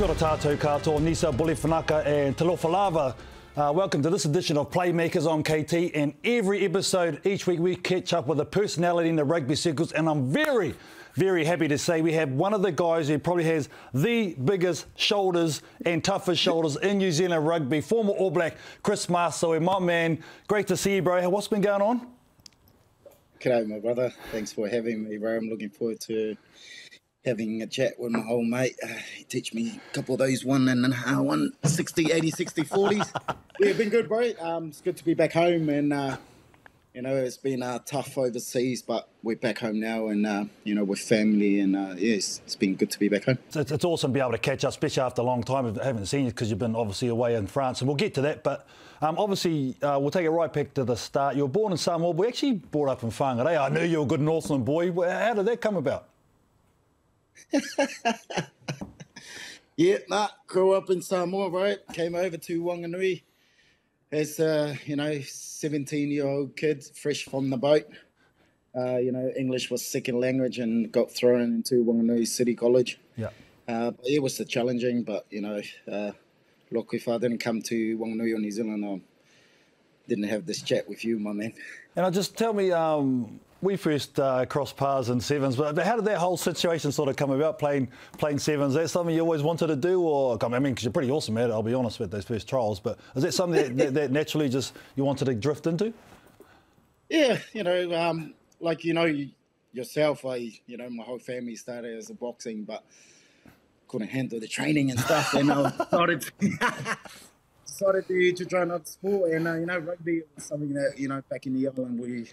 Kia ora tātou Nisa Buli Whanaka and Talofa Lava. Uh, welcome to this edition of Playmakers on KT. And every episode, each week, we catch up with a personality in the rugby circles. And I'm very, very happy to say we have one of the guys who probably has the biggest shoulders and toughest shoulders in New Zealand rugby, former All Black Chris Masoe. My man, great to see you, bro. What's been going on? G'day, my brother. Thanks for having me, bro. I'm looking forward to having a chat with my old mate. Uh, he teach me a couple of those one and uh, one 60, 80, 60, 40s. yeah, been good, bro. Um, it's good to be back home and, uh, you know, it's been uh, tough overseas, but we're back home now and, uh, you know, with family and, uh, yeah, it's, it's been good to be back home. It's, it's awesome to be able to catch up, especially after a long time. I haven't seen you because you've been obviously away in France, and we'll get to that. But um, obviously, uh, we'll take it right back to the start. You were born in Samoa, but we actually brought up in Whangarei. I knew you were a good Northland boy. How did that come about? yeah, nah, grew up in Samoa, right? Came over to Wanganui as a, you know, 17 year old kid, fresh from the boat. Uh, you know, English was second language and got thrown into Wanganui City College. Yeah. Uh, but it was challenging, but, you know, uh, look, if I didn't come to Wanganui or New Zealand, I didn't have this chat with you, my man. And I just tell me, um, we first uh, crossed paths in sevens, but how did that whole situation sort of come about? Playing playing sevens, is that something you always wanted to do, or I mean, because you're pretty awesome at it. I'll be honest with those first trials, but is that something that, that, that, naturally just you wanted to drift into? Yeah, you know, um, like you know yourself, I you know my whole family started as a boxing, but couldn't handle the training and stuff, and I started. started to, to try another sport, and uh, you know, rugby was something that you know back in the island we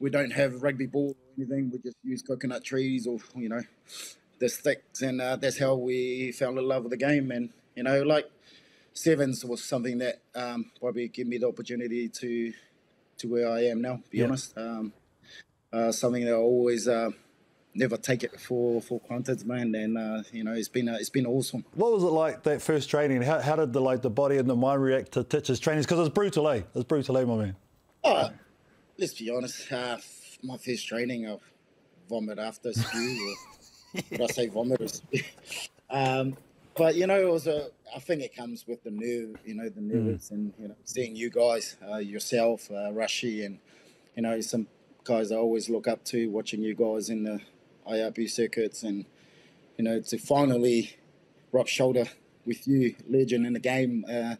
we don't have rugby ball or anything. We just use coconut trees or you know the sticks, and uh, that's how we fell in love with the game. And you know, like sevens was something that um, probably gave me the opportunity to to where I am now. Be yeah. honest, um, uh, something that I always. Uh, never take it for for granted, man. And uh, you know, it's been uh, it's been awesome. What was it like that first training? How, how did the like the body and the mind react to Titch's trainings? Because it's brutal, eh? It's brutal, eh, my man. Oh, let's be honest. Uh, my first training, I vomit after spew. or did I say vomit? um, but you know, it was a. I think it comes with the nerve, you know, the nerves, mm. and you know, seeing you guys, uh, yourself, uh, Rushy, and you know, some guys I always look up to, watching you guys in the IRB circuits, and you know, to finally rub shoulder with you, legend in the game. Uh,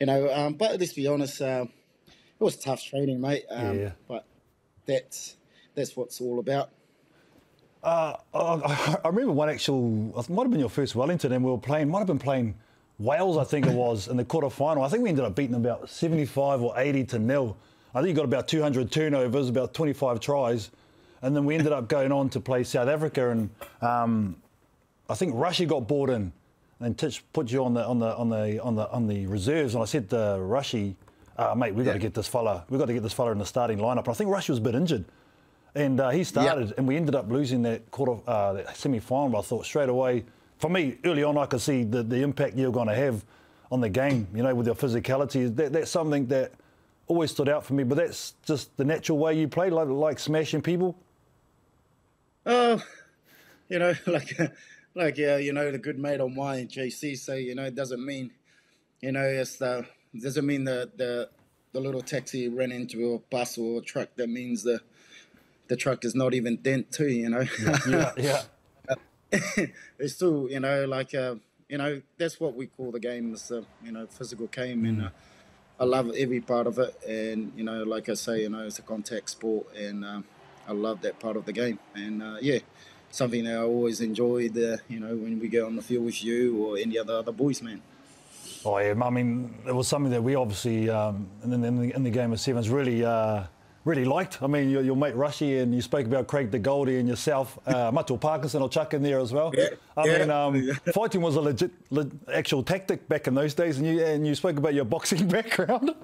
you know, um, but let's be honest. Uh, it was tough training, mate. Um, yeah. But that's that's what it's all about. Uh, I, I, remember one actual. It might have been your first Wellington, and we were playing. Might have been playing Wales, I think it was, in the quarter final. I think we ended up beating them about seventy-five or eighty to nil. I think you got about two hundred turnovers, about twenty-five tries, and then we ended up going on to play South Africa, and um, I think Rushy got bought in, and Titch put you on the on the on the on the on the reserves, and I said to Rushy uh, mate, we've got to get this fella, we've got to get this fella in the starting lineup. And I think Rushy was a bit injured. And uh, he started, yep. and we ended up losing that quarter, uh, semi final. I thought straight away, for me, early on, I could see the, the impact you're going to have on the game, you know, with your physicality. That, that's something that always stood out for me, but that's just the natural way you play, like, like smashing people. Oh, you know, like, like, yeah, you know, the good mate on mine, JC, say, you know, it doesn't mean, you know, it's the doesn't mean that the the little taxi ran into a bus or a truck. That means the the truck is not even dent too. You know. Yeah. yeah. it's still you know like uh, you know that's what we call the game. It's a you know physical game mm. and. Uh, I love every part of it, and you know, like I say, you know, it's a contact sport, and uh, I love that part of the game. And uh, yeah, something that I always enjoyed. Uh, you know, when we go on the field with you or any other other boys, man. Oh yeah, I mean, it was something that we obviously um, in, the, in, the, game of sevens really. Uh, really liked. I mean, your, your mate Rushy and you spoke about Craig de Goldi and yourself, uh, Parkinson, I'll chuck in there as well. Yeah, I yeah. mean, um, fighting was a legit, le- actual tactic back in those days, and you and you spoke about your boxing background.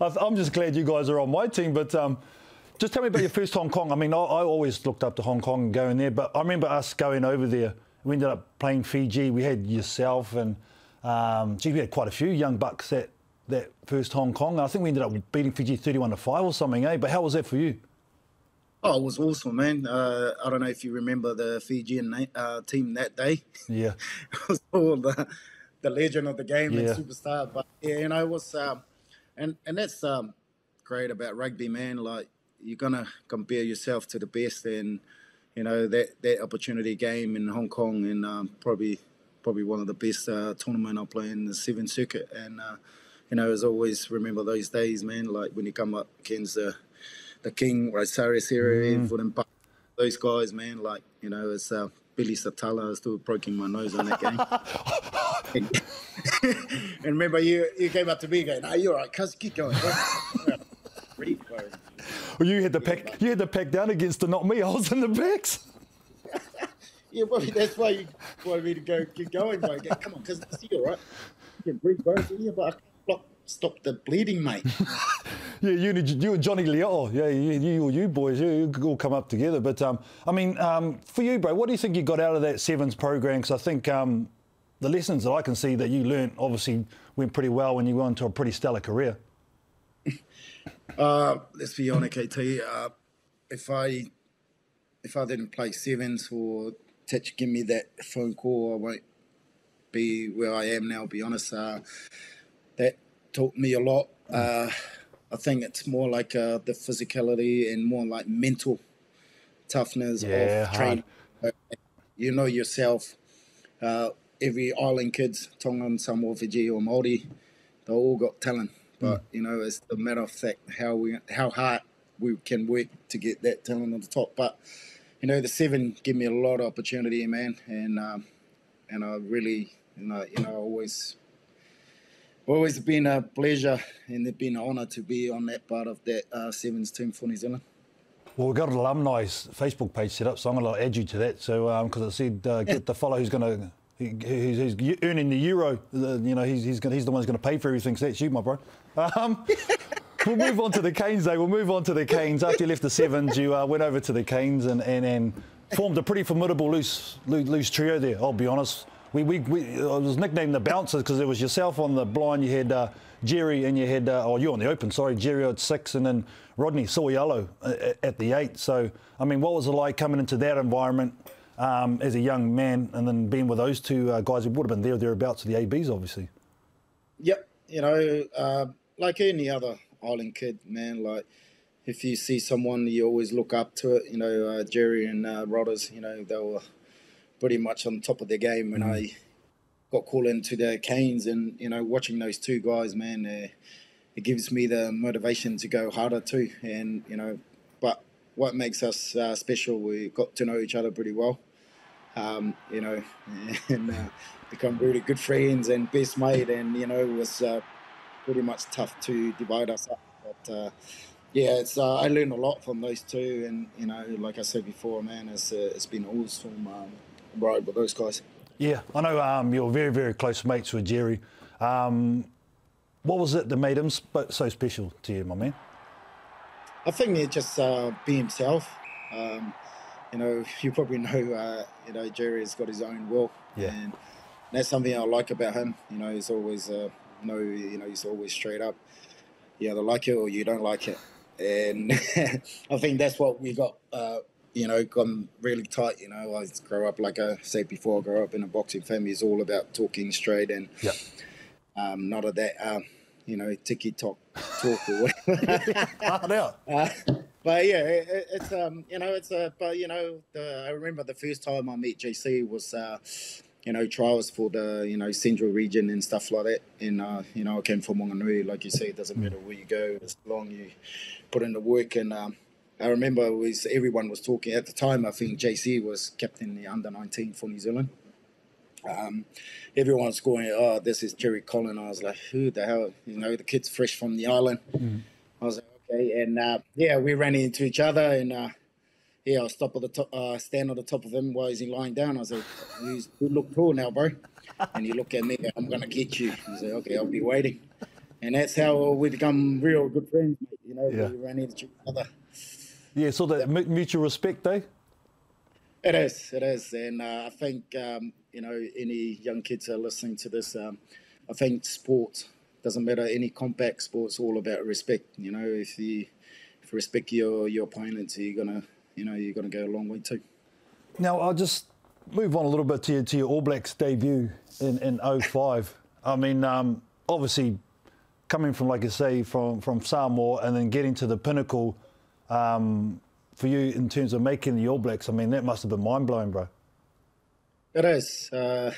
I'm just glad you guys are on my team, but. Um, just tell me about your first Hong Kong. I mean, I, I, always looked up to Hong Kong and going there, but I remember us going over there. We ended up playing Fiji. We had yourself and um, gee, we had quite a few young bucks that, that first Hong Kong. I think we ended up beating Fiji 31 to 5 or something, eh? But how was that for you? Oh, it was awesome, man. Uh, I don't know if you remember the Fijian uh, team that day. Yeah. it was all the, the legend of the game Yeah. and superstar. But yeah, you know, it was um, and and that's um, great about rugby, man. Like you're gonna compare yourself to the best, and you know that that opportunity game in Hong Kong, and um, probably probably one of the best uh, tournament I play in the Seventh Circuit, and uh, you know, as always, remember those days, man. Like when you come up against the the King, Waisale Serevi, mm. those guys, man. Like you know, it's uh, Billy Satala. Still breaking my nose on that game. and, remember, you you came up to me going, "No, you're all right, cuz keep going." Well, you had the pack. You had the pack down against the not me. I was in the backs. Yeah, well, that's why you wanted me to go keep going, bro. Go, Come on, you're all right. You can breathe, bro. Yeah, but I can't stop, stop the bleeding, mate. Yeah, you and you and Johnny Leota, yeah, you, you you boys, you, you all come up together. But um, I mean, um, for you, bro, what do you think you got out of that sevens program? Because I think um, the lessons that I can see that you learnt obviously went pretty well when you went into a pretty stellar career. Uh, let's be honest, KT. Uh, if I if I didn't play sevens or Titch give me that phone call, I won't be where I am now. Be honest, uh, that taught me a lot. Uh, I think it's more like uh, the physicality and more like mental toughness Yeah, of training. Uh, You know yourself. Uh, every island kids, Tongan, Samoa, Fiji, or Maori, they all got talent. But you know, it's a matter of fact how we how hard we can work to get that talent on the top. But you know, the seven give me a lot of opportunity, man, and um, and I really, you know, you know, always always been a pleasure and it's been an honour to be on that part of that uh, sevens team for New Zealand. Well, we've got an alumni's Facebook page set up, so I'm going to add you to that. So, because I said, uh, get the fellow who's going to. Who's, who's earning the euro? Uh, you know, he's he's, gonna, he's the one who's going to pay for everything. So that's you, my bro. Um, we'll move on to the Canes, though. We'll move on to the Canes. After you left the Sevens, you uh, went over to the Canes and, and, and formed a pretty formidable loose loose, loose trio there. I'll be honest. We, we, we it was nicknamed the Bouncers because it was yourself on the blind. You had uh, Jerry and you had, uh, oh, you on the open. Sorry, Jerry at six, and then Rodney So'oialo at, at the eight. So, I mean, what was it like coming into that environment? Um, as a young man, and then being with those two uh, guys who would have been there or thereabouts the ABs, obviously. Yep, you know, uh, like any other island kid, man. Like if you see someone, you always look up to it. You know, uh, Jerry and uh, Rodders, you know, they were pretty much on top of their game when I got called into the Canes, and you know, watching those two guys, man, uh, it gives me the motivation to go harder too. And you know, but what makes us uh, special, we got to know each other pretty well. Um, you know, and uh, become really good friends and best mate, and you know, was uh, pretty much tough to divide us up. But uh, yeah, it's uh, I learned a lot from those two, and you know, like I said before, man, it's uh, it's been awesome um, ride with those guys. Yeah, I know um, you're very, very close mates with Jerry. Um, what was it that made him sp- so special to you, my man? I think he just uh, be himself. Um, you know, you probably know, uh, you know, Jerry's got his own will. Yeah. And that's something I like about him. You know, he's always, uh, no, you know, he's always straight up. You either like it or you don't like it. And I think that's what we got, uh, you know, gone really tight. You know, I grew up, like I said before, I grew up in a boxing family. It's all about talking straight and Yeah. um, not of that, um, you know, ticky talk talk or whatever. Uh, but yeah, it, it- it's um, you know, it's a. But you know, the, I remember the first time I met JC was, uh, you know, trials for the you know central region and stuff like that. And uh, you know, I came from Wanganui, like you say, it doesn't matter where you go, as long you put in the work. And um, I remember it was everyone was talking at the time. I think JC was captain the under nineteen for New Zealand. Um, everyone's going, oh, this is Jerry Collin. I was like, who the hell? You know, the kid's fresh from the island. I was like, okay. And uh, yeah, we ran into each other and uh, yeah, I'll stop at the top, uh, stand on the top of him while he's lying down. I like, you look cool now, bro. And he looked at me, I'm going to get you. He said, okay, I'll be waiting. And that's how we become real good friends, mate. You know, Yeah. we ran into each other. Yeah, so that mu- mutual respect, eh? It is, it is, and uh, I think um, you know any young kids are listening to this. Um, I think sport doesn't matter any compact sports, all about respect. You know, if you if you respect your your opponents, you're gonna you know you're gonna go a long way too. Now I'll just move on a little bit to your, to your All Blacks debut in in 05. I mean, um, obviously coming from like I say from from Samoa and then getting to the pinnacle um, for you in terms of making the All Blacks. I mean, that must have been mind blowing, bro. It is. Uh,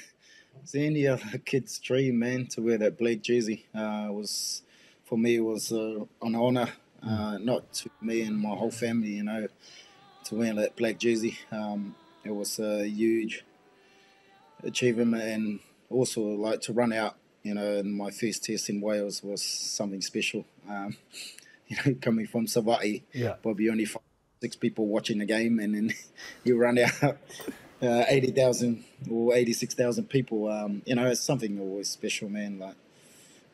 it's any other kid's dream, man, to wear that black jersey. Uh, was for me, it was uh, an honour, uh, not to me and my whole family, you know, to wear that black jersey. Um, it was a huge achievement, and also like to run out, you know, in my first test in Wales was something special. Um, you know, coming from Savati, Yeah. probably only five, six people watching the game, and then you run out uh, eighty thousand or eighty six thousand people. Um, you know, it's something always special, man. Like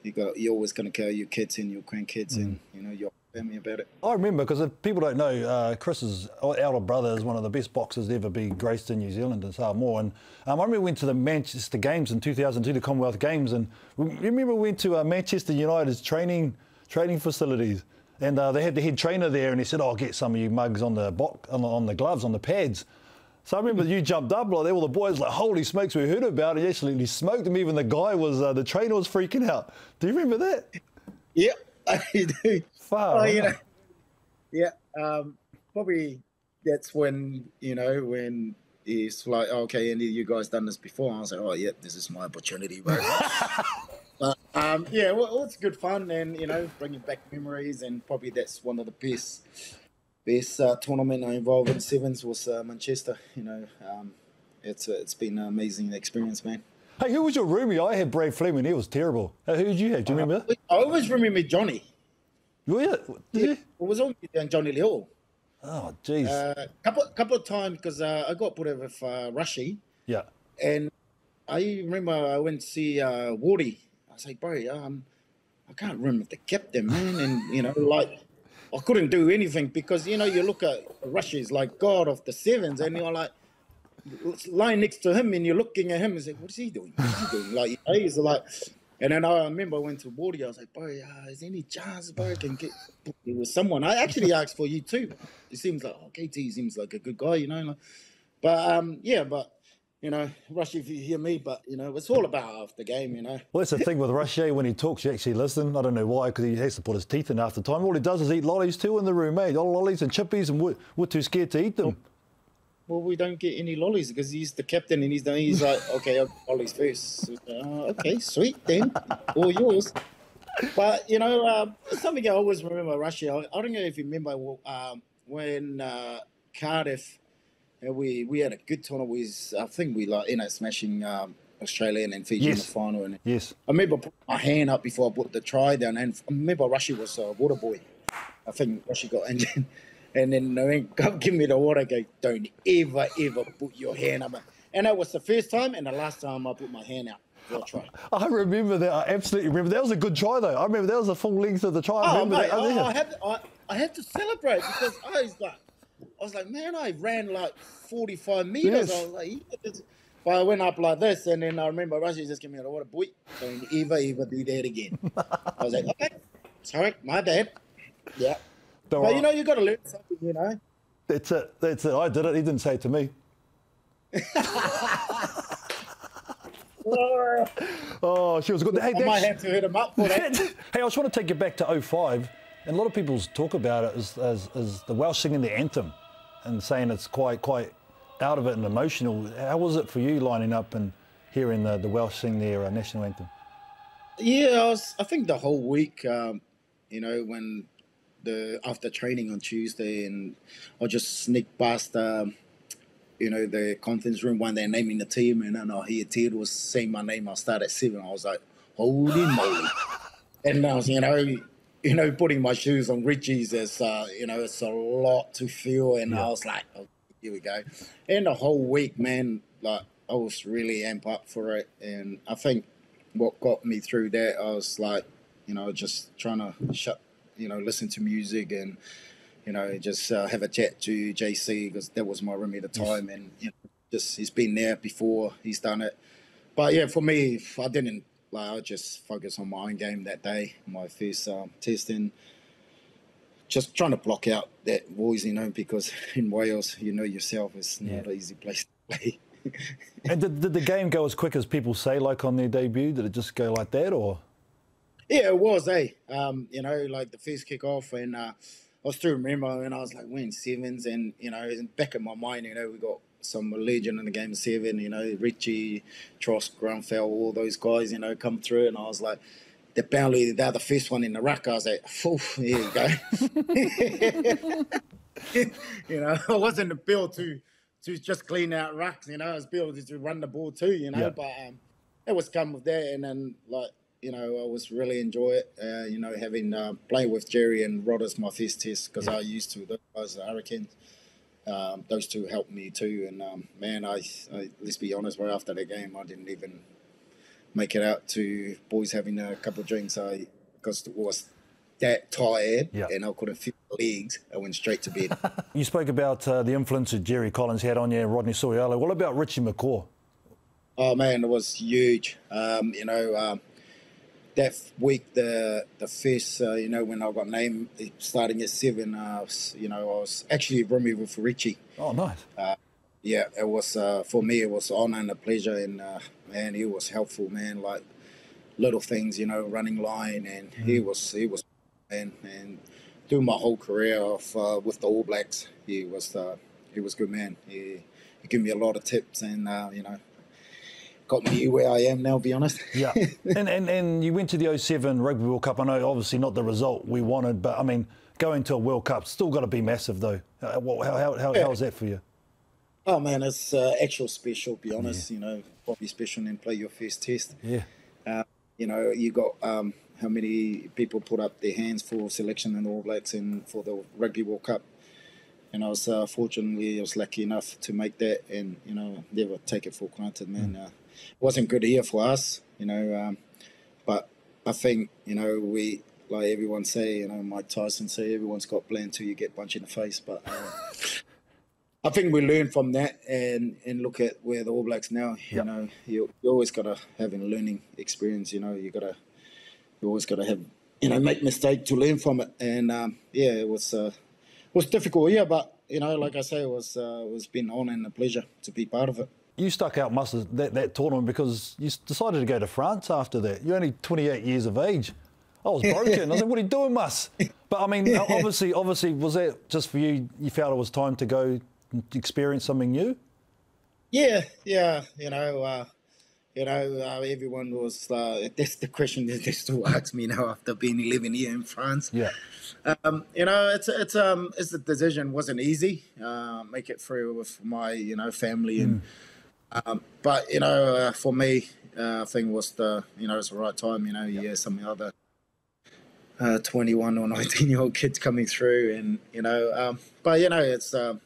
you got, you're always going to carry your kids and your grandkids and you know your family about it. I remember because if people don't know, uh, Chris's elder brother is one of the best boxers to ever be graced in New Zealand and Samoa. And um, I remember we went to the Manchester Games in 2002, the Commonwealth Games, and we remember we went to uh, Manchester United's training training facilities, and uh, they had the head trainer there, and he said, "Oh, I'll get some of you mugs on the bo- on the, on the gloves, on the pads." So I remember you jumped up like all the boys like, "Holy smokes, we heard about it!" He absolutely smoked him. Even the guy was, uh, the trainer was freaking out. Do you remember that? Yep, I do. Far Oh, you know, yeah. Um, probably that's when you know when it's like, okay, any of you guys done this before? I was like, oh, yep, this is my opportunity, bro. but um, yeah, well, well, it's good fun, and you know, bringing back memories, and probably that's one of the best best uh, tournament I involved in sevens was uh, Manchester. You know, um, it's uh, it's been an amazing experience, man. Hey, who was your roomie? I had Brad Fleming. He was terrible. Uh, who did you have? Do you remember? I always remember Johnny. Oh, yeah. You? It was always Johnny Leal. Oh, jeez. Uh, couple couple of times because uh, I got put up with uh, Rushy, yeah. and I remember I went to see uh, Wardy. I was like, bro, um, I can't remember the captain, man, and you know, like I couldn't do anything because you know you look at Rushy is like God of the sevens, and you're like lying next to him, and you're looking at him and say, what is he doing? What is he doing? Like he's like. And then I remember I went to Wardy. I was like, bro, uh, is there any chance, bro, I can get it was someone. I actually asked for you too. It seems like oh, KT seems like a good guy, you know. Like, but um, yeah, but you know, Rush, if you hear me, but you know, it's all about after the game, you know. Well, that's the thing with Rushy. When he talks, you actually listen. I don't know why, because he has to put his teeth in after time. All he does is eat lollies too in the room, mate. All lollies and chippies, and we're, we're too scared to eat them. Well, we don't get any lollies because he's the captain and he's the, he's like, okay, I'll lollies first. So, uh, okay, sweet then, all yours. But you know, um, something I always remember Rushy. I, I don't know if you remember um, when uh, Cardiff, uh, we we had a good tournament. with I think we like you know smashing um, Australia and then Fiji in the final. And Yes. I remember putting my hand up before I put the try down, and I remember Rushy was a water boy. I think Rushy got injured, and then I went, "Come give me the water." I go, don't ever ever put your hand up. And that was the first time and the last time I put my hand out. I remember that. I absolutely remember. That was a good try, though. I remember that was the full length of the try. I Oh, remember mate, that. Oh, I. I, had, I, I had to celebrate because I was like, I was like, man, I ran like 45 meters. Yes. I was like, yeah, but I went up like this, and then I remember Rushy just gave me a water, boy. Don't ever, ever do that again. I was like, okay, sorry, my bad. Yeah. Don't But worry. you know, you've got to learn something, you know. That's it. That's it. I did it. He didn't say it to me. Oh, she was good. Hey, I might have to hit him up for that. hey, I just want to take you back to 05. And a lot of people talk about it as, as, as the Welsh singing the anthem and saying it's quite quite out of it and emotional. How was it for you lining up and hearing the, the Welsh sing their uh, national anthem? Yeah, I, was, I think the whole week, um, you know, when the after training on Tuesday, and I just sneak past, um, you know, the conference room when they're naming the team, and then I hear Ted was saying my name. I start at seven. I was like, holy moly! and I was, you know, you know, putting my shoes on Richie's is, uh, you know, it's a lot to feel, and I was like, oh, here we go. And the whole week, man, like I was really amp up for it, and I think what got me through that, I was like, you know, just trying to shut, you know, listen to music and, you know, just uh, have a chat to JC because that was my roomie at the time, and you know, just he's been there before, he's done it. But yeah, for me, I didn't like. I just focused on my own game that day, my first um, test, and just trying to block out that voice, you know, because in Wales, you know yourself, it's not Yeah. an easy place to play. And did, did the game go as quick as people say, like on their debut? Did it just go like that, or? Yeah, it was, eh? Um, you know, like the first kick off, and uh, I was still remember when I was like winning sevens, and you know, back in my mind, you know, we got some legend in the game of seven, you know, Richie, Tross, Grunfeld, all those guys, you know, come through, and I was like, they're barely they're the first one in the ruck. I was like, Phew, here you go. you know, I wasn't built to to just clean out rucks, you know, I was built to run the ball too, you know, Yeah. but um, it was come with that, and then like you know, I was really enjoy it. Uh, you know, having uh, playing with Jerry and Rod as my first test because I used to those guys, the Hurricanes. Um, those two helped me too, and um, man, I, I let's be honest, right after the game, I didn't even make it out to boys having a couple of drinks. I because it was that tired, Yeah. and I couldn't feel my legs. I went straight to bed. You spoke about uh, the influence that Jerry Collins had on you and Rodney So'oialo. What about Richie McCaw? Oh man, it was huge. Um, you know, um, that week, the the first, uh, you know, when I got named starting at seven, uh, was, you know, I was actually rooming with Richie. Oh, nice. Yeah, it was uh, for me. It was honor and a pleasure, and uh, man, he was helpful, man. Like little things, you know, running line, and he was he was man, and through my whole career of uh, with the All Blacks, he was uh, he was good man. He, he gave me a lot of tips, and uh, you know, got me where I am now. Be honest. Yeah. and, and, and you went to the 07 Rugby World Cup. I know, obviously, not the result we wanted, but I mean, going to a World Cup, still got to be massive, though. Uh, how, how, how, Yeah. how was that for you? Oh man, it's uh, actual special. Be honest, you know, probably special and play your first test. Yeah. Uh, you know, you got um, how many people put up their hands for selection in the All Blacks and for the Rugby World Cup. And I was uh, fortunately, I was lucky enough to make that, and you know, never take it for granted, man. Uh, it wasn't good here for us, you know, um, but I think you know we like everyone say, you know, Mike Tyson say, everyone's got plan till you get punched in the face, but. Uh, I think we learn from that and, and look at where the All Blacks now. You Yep. know, you, you always got to have a learning experience. You know, you got to you always got to have you know make mistake to learn from it. And um, yeah, it was uh, it was difficult, yeah, but you know, like I say, it was uh, it was been on and a pleasure to be part of it. You stuck out mustard that, that tournament because you decided to go to France after that. You're only 28 years of age. I was broken. I was like, "What are you doing, Mus?" But I mean, obviously, obviously, was that just for you? You felt it was time to go experience something new. Yeah, yeah, you know, uh, you know, uh, everyone was. Uh, that's the question that they still ask me now after being 11 years in France. Yeah. Um, you know, it's it's um it's the decision wasn't easy. Uh, make it through with my you know family and, um, but you know uh, for me, uh, I think it was the you know it's the right time. You know, yeah, some other uh, twenty one or nineteen year old kids coming through, and you know, um, but you know it's um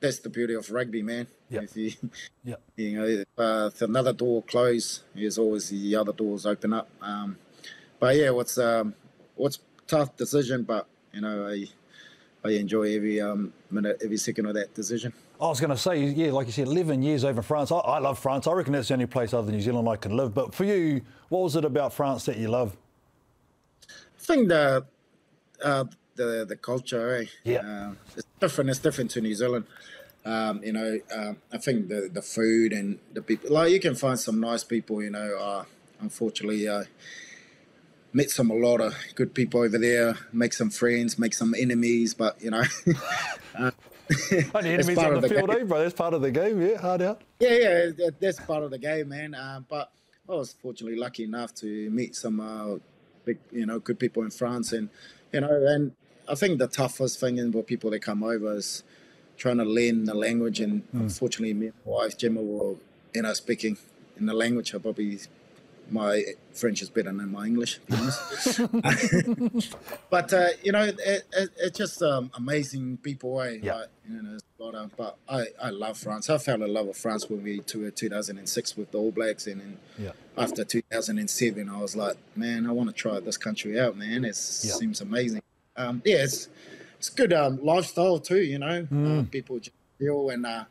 that's the beauty of rugby, man. Yeah. If you Yeah. you know, if, uh, if another door close, there's always the other doors open up. Um, but yeah, what's um, what's tough decision, but you know, I I enjoy every um, minute, every second of that decision. I was going to say, yeah, like you said, 11 years over in France. I, I love France. I reckon that's the only place other than New Zealand I can live. But for you, what was it about France that you love? I think the uh, the the culture, eh? Yeah. Uh, it's different. It's different to New Zealand. Um, you know, um, I think the the food and the people. Like you can find some nice people. You know, uh, unfortunately, uh, met some a lot of good people over there. Make some friends, make some enemies. But you know, uh, Only enemies part on of the the field, game. eh, bro? That's part of the game, yeah, hard out. Yeah, yeah, that, that's part of the game, man. Uh, but I was fortunately lucky enough to meet some uh, big, you know, good people in France, and you know, and I think the toughest thing in for people that come over is trying to learn the language. And unfortunately, me and my wife Gemma were, you know, speaking in the language. I probably my French is better than my English, to be honest. but uh, you know, it, it, it's just um, amazing people. Eh? Yeah. Like, you know, there's a of, but I, I love France. I fell in love with France when we toured 2006 with the All Blacks, and then Yeah. after 2007, I was like, man, I want to try this country out, man. It Yeah. seems amazing. Um, yeah, it's it's good um, lifestyle too. You know, Mm. uh, people just feel and uh,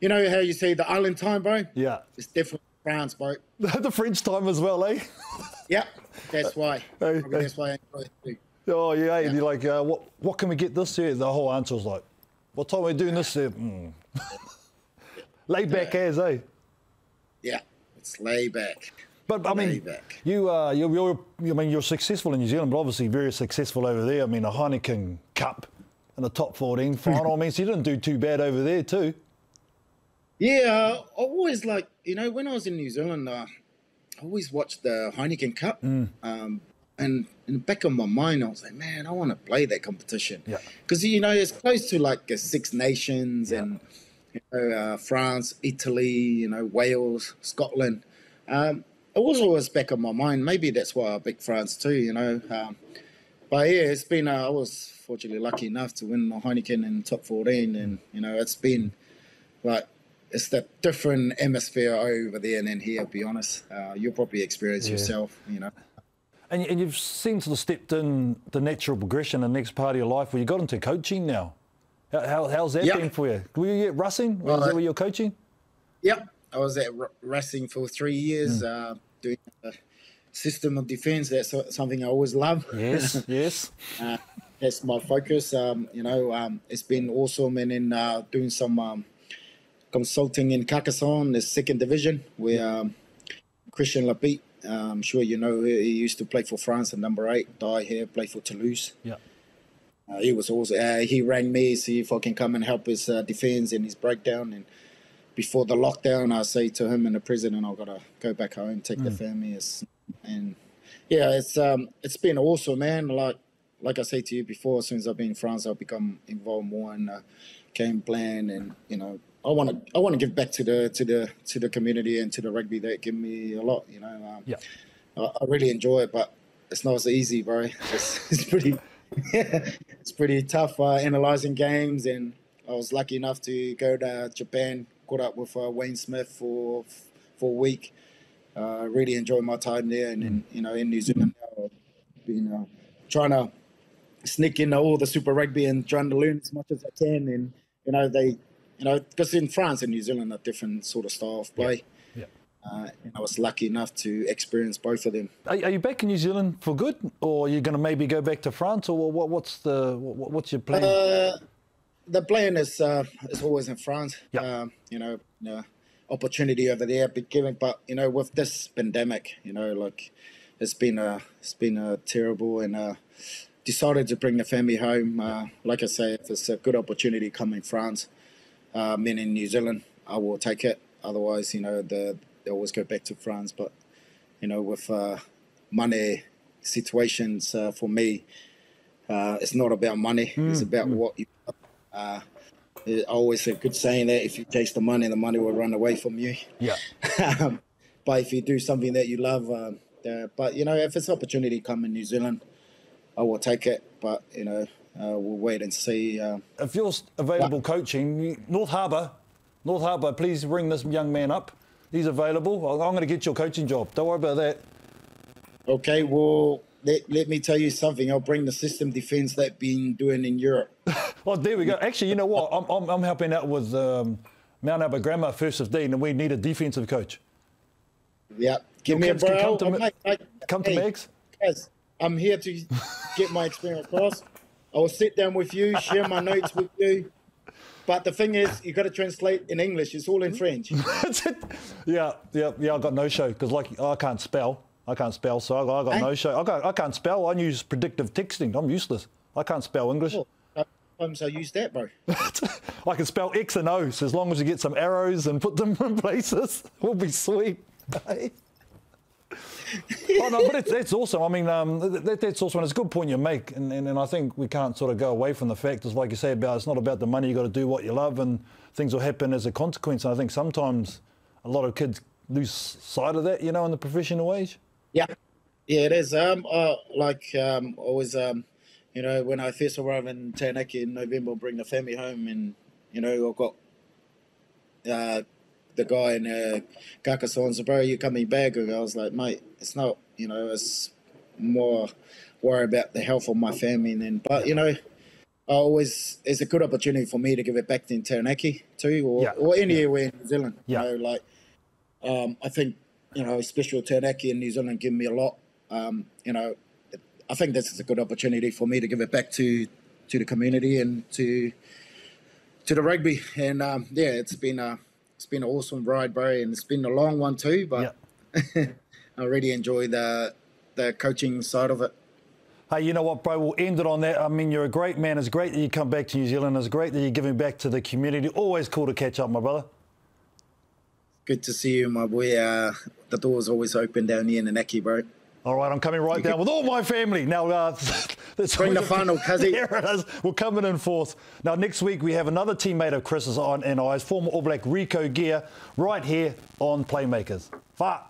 you know how you say the island time, bro. Yeah. It's definitely France, bro. the French time as well, eh? yep, that's why. Hey, that's why I enjoy it too. Oh yeah, and you're like, uh, what what can we get this year? The whole answer was like, what time are we doing this year? Mm. Lay back as, eh? Yeah, it's lay back. But I mean, back. you, uh, you're, you're, I mean, you're successful in New Zealand, but obviously very successful over there. I mean, a Heineken Cup in the top 14 final. I mean, so you didn't do too bad over there too. Yeah, I always like you know when I was in New Zealand, uh, I always watched the Heineken Cup, Mm. um, and in the back of my mind, I was like, man, I want to play that competition. Yeah. because you know it's close to like Six Nations Yeah. and you know uh, France, Italy, you know Wales, Scotland. Um, it was always back of my mind. Maybe that's why I picked France too. You know, um, but yeah, it's been. Uh, I was fortunately lucky enough to win the Heineken in top fourteen, and you know it's been like it's that different atmosphere over there and than here. To be honest, uh, you'll probably experience Yeah. yourself. You know. And, and you've seen sort of stepped in the natural progression in the next part of your life where you got into coaching now. How, how, how's that Yeah. been for you? Were you at Russing? Well, Was that I- where you're coaching? Yep, I was at R- Racing for three years, uh, doing a system of defense. That's something I always love. Yes, yes. uh, that's my focus. Um, you know, um, it's been awesome, and then uh, doing some um, consulting in Carcassonne, the second division, where um, Christian Labit, uh, I'm sure you know, he used to play for France at number eight. Die here, play for Toulouse. Yeah. Uh, he was also uh, he rang me see if I can come and help his uh, defense and his breakdown. And before the lockdown, I say to him and the president, I've got to go back home, take the family, it's, and yeah, it's um it's been awesome, man. Like like I say to you before, as soon as I've been in France, I've become involved more in uh, game plan, and you know, I want to I want to give back to the to the to the community and to the rugby that give me a lot. You know, um, Yeah. I, I really enjoy it, but it's not as easy, bro. It's, it's pretty it's pretty tough uh, analyzing games, and I was lucky enough to go to Japan, caught up with uh, Wayne Smith for for a week. Uh, really enjoyed my time there, and, and you know, in New Zealand, now, I've been uh, trying to sneak in all the Super Rugby and trying to learn as much as I can. And you know, they, you know, because in France and New Zealand are different sort of style of play. Yeah. Uh, and I was lucky enough to experience both of them. Are, are you back in New Zealand for good, or are you going to maybe go back to France, or what, what's the what, what's your plan? Uh, the plan is uh, is always in France. Yeah. Um, you know, uh, opportunity over there be given, but you know, with this pandemic, you know, like it's been a it's been a terrible, and uh, decided to bring the family home. Uh, like I say, if it's a good opportunity come in France, uh, men in New Zealand, I will take it. Otherwise, you know, the they always go back to France. But you know, with uh, money situations uh, for me, uh, it's not about money. It's about what you. Uh, I always say, good saying that if you chase the money, the money will run away from you. yeah. Um, but if you do something that you love, um, uh, but you know, if it's opportunity come in New Zealand, I will take it. But you know, uh, we'll wait and see. Um, If you're available coaching, North Harbour, North Harbour, please ring this young man up. He's available. I- I'm going to get your coaching job. Don't worry about that. okay, well, let, let me tell you something. I'll bring the system defense that been doing in Europe. Oh, there we go. Actually, you know what? I'm, I'm, I'm helping out with um, Mount Albert Grammar First 15, and we need a defensive coach. Yeah, give Your me a bro. come to Oh, mate, mate, Come to MAGS. guys, I'm here to get my experience across. I will sit down with you, share my notes with you. But the thing is, you've got to translate in English. It's all in French. Yeah, yeah, yeah. I've got no show because like I can't spell. I can't spell, so I got, I got no show. I got, I can't spell. I use predictive texting. I'm useless. I can't spell English. Oh, Sometimes I use that, bro. I can spell X and O's as long as you get some arrows and put them in places. We'll be sweet. Oh no, but it's, that's awesome. I mean, um, that, that's awesome. And it's a good point you make, and, and, and I think we can't sort of go away from the fact, as like you say about it's not about the money. You got to do what you love, and things will happen as a consequence. And I think sometimes a lot of kids lose sight of that, you know, in the professional age. Yeah, yeah, it is. Um, uh, like um, always, um, you know, when I first arrived in Taranaki in November, bring the family home, and you know, I've got uh, the guy in uh, said, "Bro, you coming back?" And I was like, "Mate, it's not. You know, it's more worry about the health of my family." And then, but you know. I always it's a good opportunity for me to give it back to Taranaki too, or, Yeah. or anywhere in New Zealand. Yeah. You know, like um, I think you know, especially Taranaki in New Zealand give me a lot. Um, you know, I think this is a good opportunity for me to give it back to to the community and to to the rugby. And um, yeah, it's been a it's been an awesome ride, bro, and it's been a long one too. But I really enjoy the the coaching side of it. Hey, you know what, bro? We'll end it on that. I mean, you're a great man. It's great that you come back to New Zealand. It's great that you're giving back to the community. Always cool to catch up, my brother. Good to see you, my boy. Uh, the door's always open down here in Anaki, bro. All right, I'm coming right down with all my family. Now, uh, that's Bring the final, Cuzzy. Here it is. We're coming in fourth. Now, next week, we have another teammate of Chris's on and I's, former All Black Rico Gear, right here on Playmakers. Fa.